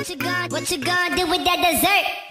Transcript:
What you gonna, do with that dessert?